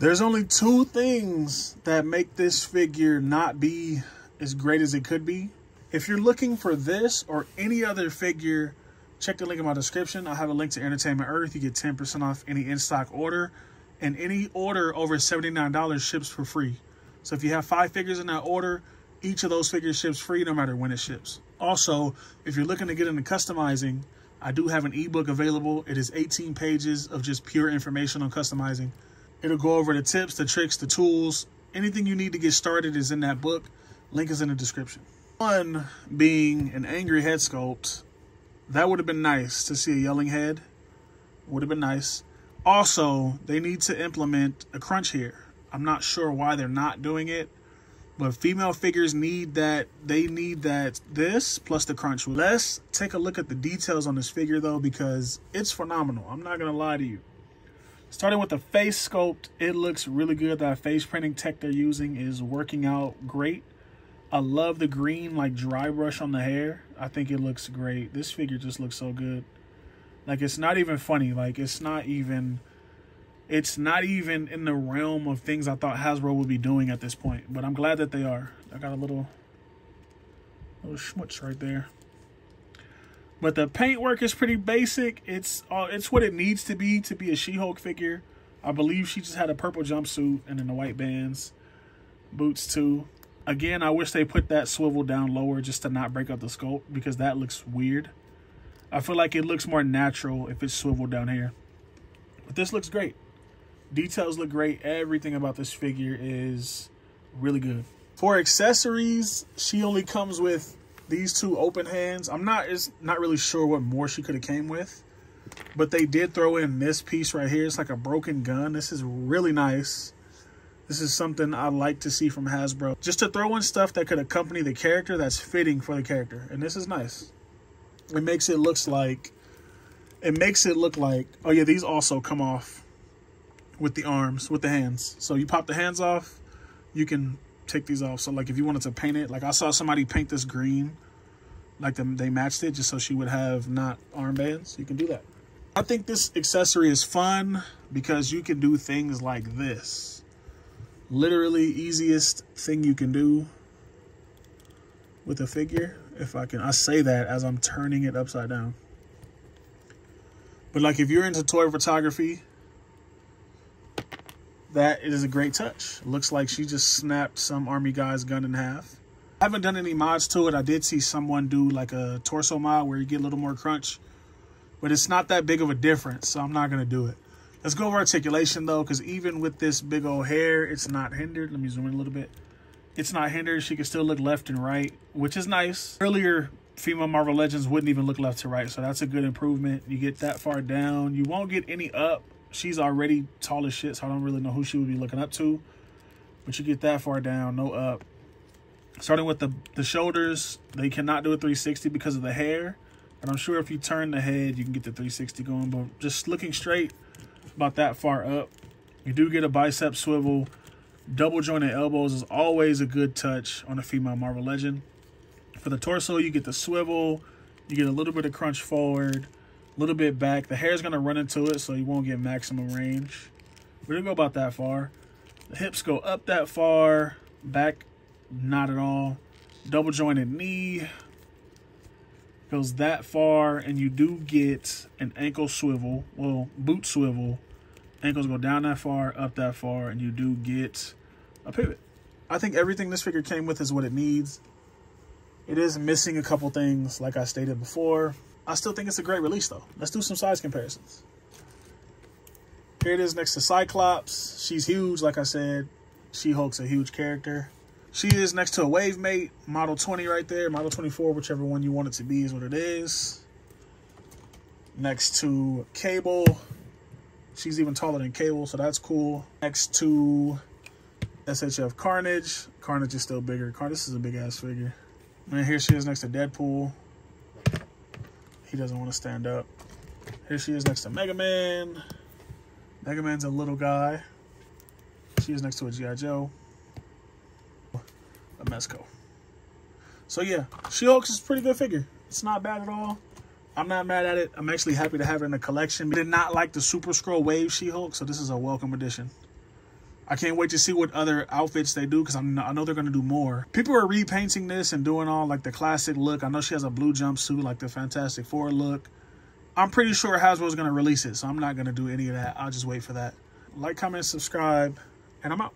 There's only two things that make this figure not be as great as it could be. If you're looking for this or any other figure, check the link in my description. I have a link to Entertainment Earth. You get 10% off any in-stock order. And any order over $79 ships for free. So if you have five figures in that order, each of those figures ships free no matter when it ships. Also, if you're looking to get into customizing, I do have an ebook available. It is 18 pages of just pure information on customizing. It'll go over the tips, the tricks, the tools. Anything you need to get started is in that book. Link is in the description. One being an angry head sculpt. That would have been nice to see a yelling head. Would have been nice. Also, they need to implement a crunch here. I'm not sure why they're not doing it, but female figures need that. They need that this plus the crunch. Let's take a look at the details on this figure though, because it's phenomenal. I'm not going to lie to you. Starting with the face sculpt, it looks really good. That face printing tech they're using is working out great. I love the green like dry brush on the hair. I think it looks great. This figure just looks so good. Like it's not even funny. Like it's not even it's not even in the realm of things I thought Hasbro would be doing at this point. But I'm glad that they are. I got a little little schmutz right there. But the paintwork is pretty basic. It's uh, it's what it needs to be to be a She-Hulk figure. I believe she just had a purple jumpsuit and then the white bands. Boots too. Again, I wish they put that swivel down lower just to not break up the sculpt because that looks weird. I feel like it looks more natural if it's swiveled down here. But this looks great. Details look great. Everything about this figure is really good. For accessories, she only comes with these two open hands. I'm not is not really sure what more she could have came with. But they did throw in this piece right here. It's like a broken gun. This is really nice. This is something I like to see from Hasbro. Just to throw in stuff that could accompany the character that's fitting for the character. And this is nice. It makes it looks like it makes it look like oh yeah, these also come off with the arms, with the hands. So you pop the hands off, you can take these off. So like if you wanted to paint it, like I saw somebody paint this green, like them they matched it just so she would have not armbands. You can do that. I think this accessory is fun because you can do things like this. Literally easiest thing you can do with a figure. If I can, I say that as I'm turning it upside down. But like if you're into toy photography, that is a great touch. Looks like she just snapped some army guy's gun in half. I haven't done any mods to it. I did see someone do like a torso mod where you get a little more crunch. But it's not that big of a difference, so I'm not going to do it. Let's go over articulation, though, because even with this big old hair, it's not hindered. Let me zoom in a little bit. It's not hindered. She can still look left and right, which is nice. Earlier, female Marvel Legends wouldn't even look left to right, so that's a good improvement. You get that far down. You won't get any up she's already tall as shit, so I don't really know who she would be looking up to. But you get that far down, no up. Starting with the, the shoulders, they cannot do a 360 because of the hair. But I'm sure if you turn the head, you can get the 360 going. But just looking straight, about that far up. You do get a bicep swivel. Double jointed elbows is always a good touch on a female Marvel Legend. For the torso, you get the swivel. You get a little bit of crunch forward a little bit back. The hair is going to run into it, so you won't get maximum range. We didn't go about that far. The hips go up that far. Back, not at all. Double jointed knee goes that far, and you do get an ankle swivel. Well, boot swivel. Ankles go down that far, up that far, and you do get a pivot. I think everything this figure came with is what it needs. It is missing a couple things, like I stated before. I still think it's a great release, though. Let's do some size comparisons. Here it is next to Cyclops. She's huge, like I said. She-Hulk's a huge character. She is next to a Wave Mate, Model 20 right there. Model 24, whichever one you want it to be is what it is. Next to Cable. She's even taller than Cable, so that's cool. Next to SHF Carnage. Carnage is still bigger. Carnage is a big-ass figure. And here she is next to Deadpool. He doesn't want to stand up. Here she is next to Mega Man. Mega Man's a little guy. She is next to a G.I. Joe. A Mezco. So yeah, She-Hulk is a pretty good figure. It's not bad at all. I'm not mad at it. I'm actually happy to have her in the collection. I did not like the Super Skrull Wave She-Hulk, so this is a welcome addition. I can't wait to see what other outfits they do because I know they're going to do more. People are repainting this and doing all like the classic look. I know she has a blue jumpsuit, like the Fantastic Four look. I'm pretty sure Hasbro's going to release it, so I'm not going to do any of that. I'll just wait for that. Like, comment, subscribe, and I'm out.